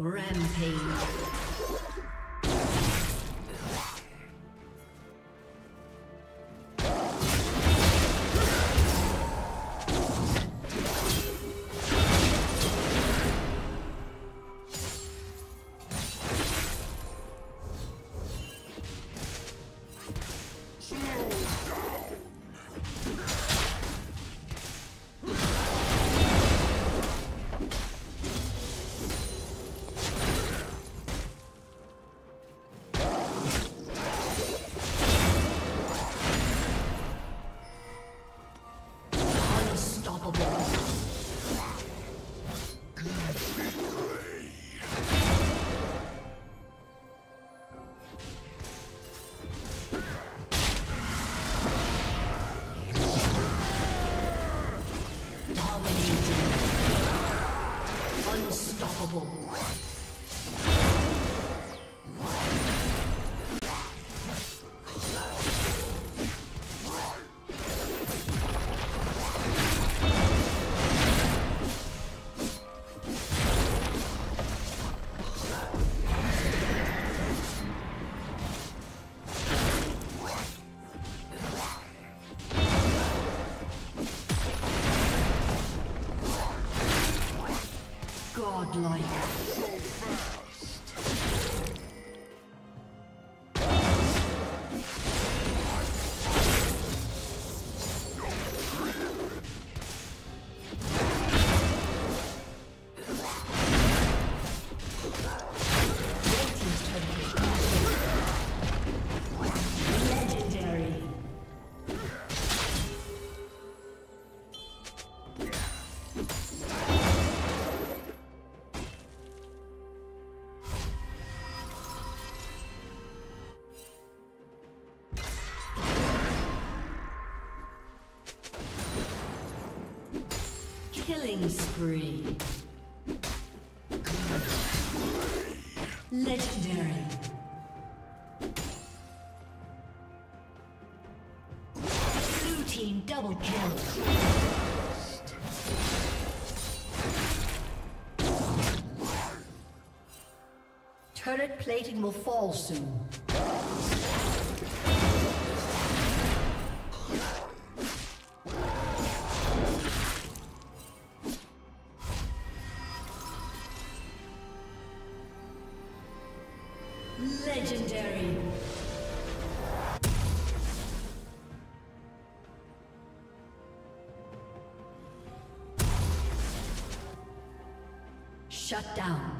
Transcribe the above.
Rampage. 祈い Killing spree. Legendary. Blue team double kill. Turret plating will fall soon. Shut down.